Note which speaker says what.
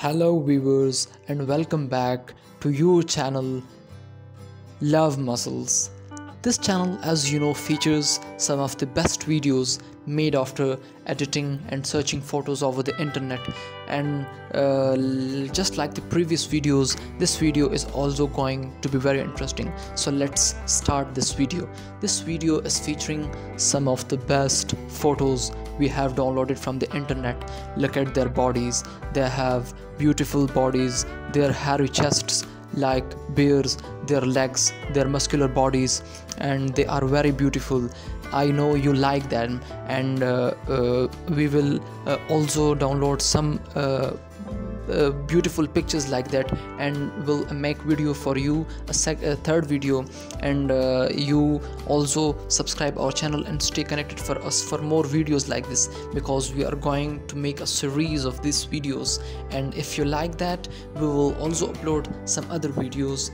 Speaker 1: Hello, viewers, and welcome back to your channel Love Muscles. This channel, as you know, features some of the best videos made after editing and searching photos over the internet. And uh, just like the previous videos, this video is also going to be very interesting. So let's start this video. This video is featuring some of the best photos we have downloaded from the internet. Look at their bodies, they have beautiful bodies, their hairy chests like bears their legs their muscular bodies and they are very beautiful. I know you like them and uh, uh, we will uh, also download some uh, beautiful pictures like that and will make video for you a, sec- a third video. And uh, you also subscribe our channel and stay connected for us for more videos like this because we are going to make a series of these videos. And if you like that we will also upload some other videos